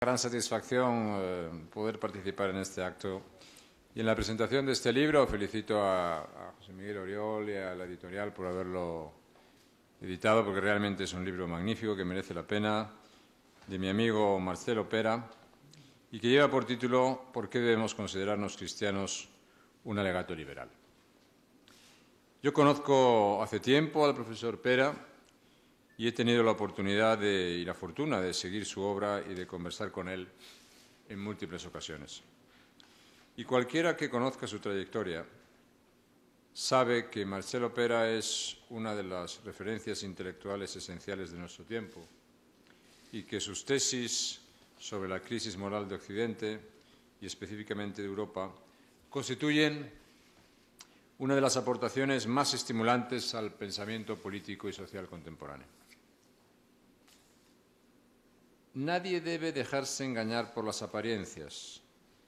gran satisfacción eh, poder participar en este acto y en la presentación de este libro. Felicito a, a, José Miguel Oriol y a la editorial por haberlo editado, porque realmente es un libro magnífico que merece la pena, de mi amigo Marcelo Pera, y que lleva por título ¿Por qué debemos considerarnos cristianos un alegato liberal? Yo conozco hace tiempo al profesor Pera y he tenido la oportunidad y la fortuna de seguir su obra y de conversar con él en múltiples ocasiones. Y cualquiera que conozca su trayectoria sabe que Marcelo Pera es una de las referencias intelectuales esenciales de nuestro tiempo y que sus tesis sobre la crisis moral de Occidente y específicamente de Europa constituyen una de las aportaciones más estimulantes al pensamiento político y social contemporáneo. Nadie debe dejarse engañar por las apariencias.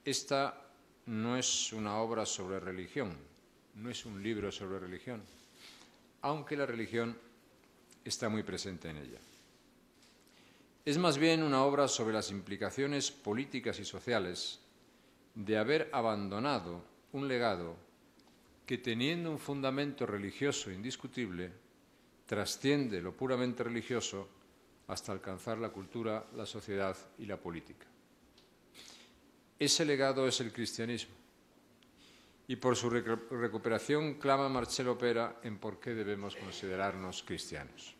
Esta no es una obra sobre religión, no es un libro sobre religión, aunque la religión está muy presente en ella. Es más bien una obra sobre las implicaciones políticas y sociales de haber abandonado un legado que, teniendo un fundamento religioso indiscutible, trasciende lo puramente religioso hasta alcanzar la cultura, la sociedad y la política. Ese legado es el cristianismo. Y por su recuperación clama Marcelo Pera en por qué debemos considerarnos cristianos.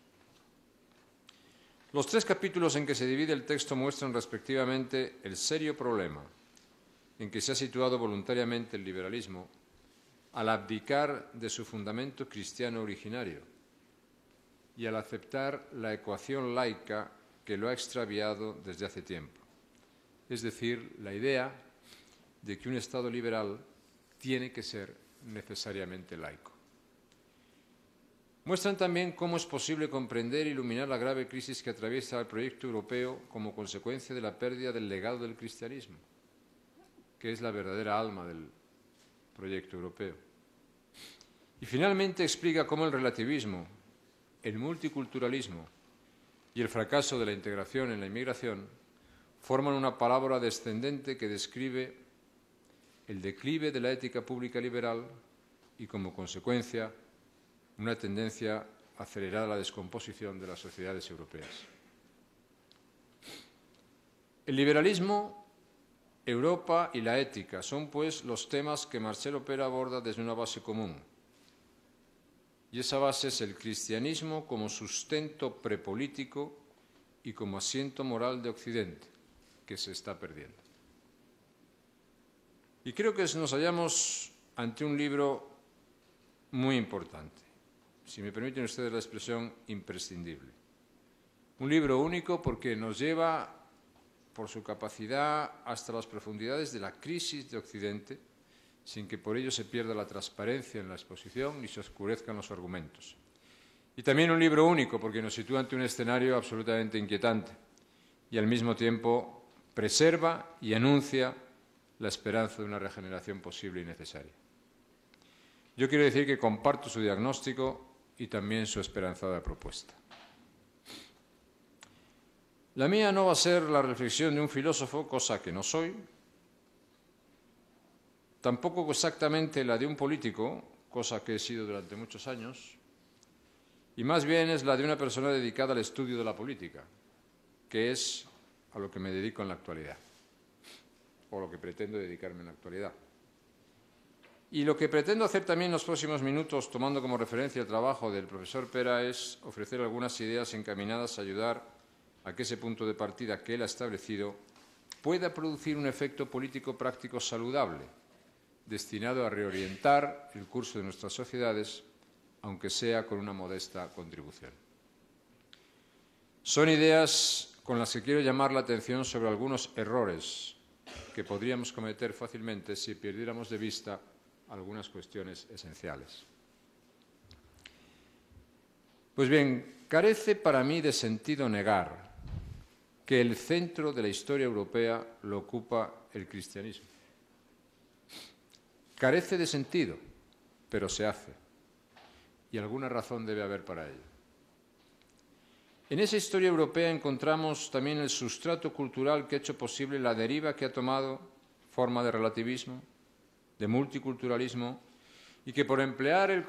Los tres capítulos en que se divide el texto muestran respectivamente el serio problema en que se ha situado voluntariamente el liberalismo al abdicar de su fundamento cristiano originario y al aceptar la ecuación laica que lo ha extraviado desde hace tiempo, es decir, la idea de que un Estado liberal tiene que ser necesariamente laico. Muestran también cómo es posible comprender e iluminar la grave crisis que atraviesa el proyecto europeo como consecuencia de la pérdida del legado del cristianismo, que es la verdadera alma del proyecto europeo. Y finalmente explica cómo el relativismo, el multiculturalismo y el fracaso de la integración en la inmigración forman una palabra descendente que describe el declive de la ética pública liberal y, como consecuencia, una tendencia acelerada a la descomposición de las sociedades europeas. El liberalismo, Europa y la ética son, pues, los temas que Marcelo Pera aborda desde una base común, y esa base es el cristianismo como sustento prepolítico y como asiento moral de Occidente, que se está perdiendo. Y creo que nos hallamos ante un libro muy importante, si me permiten ustedes la expresión, imprescindible. Un libro único porque nos lleva, por su capacidad, hasta las profundidades de la crisis de Occidente, sin que por ello se pierda la transparencia en la exposición ni se oscurezcan los argumentos. Y también un libro único, porque nos sitúa ante un escenario absolutamente inquietante y al mismo tiempo preserva y anuncia la esperanza de una regeneración posible y necesaria. Yo quiero decir que comparto su diagnóstico y también su esperanzada propuesta. La mía no va a ser la reflexión de un filósofo, cosa que no soy, tampoco exactamente la de un político, cosa que he sido durante muchos años, y más bien es la de una persona dedicada al estudio de la política, que es a lo que me dedico en la actualidad, o lo que pretendo dedicarme en la actualidad. Y lo que pretendo hacer también en los próximos minutos, tomando como referencia el trabajo del profesor Pera, es ofrecer algunas ideas encaminadas a ayudar a que ese punto de partida que él ha establecido pueda producir un efecto político práctico saludable destinado a reorientar el curso de nuestras sociedades, aunque sea con una modesta contribución. Son ideas con las que quiero llamar la atención sobre algunos errores que podríamos cometer fácilmente si perdiéramos de vista algunas cuestiones esenciales. Pues bien, carece para mí de sentido negar que el centro de la historia europea lo ocupa el cristianismo. Carece de sentido, pero se hace. Y alguna razón debe haber para ello. En esa historia europea encontramos también el sustrato cultural que ha hecho posible la deriva que ha tomado forma de relativismo, de multiculturalismo, y que por emplear el